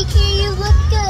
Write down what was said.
make sure you look good.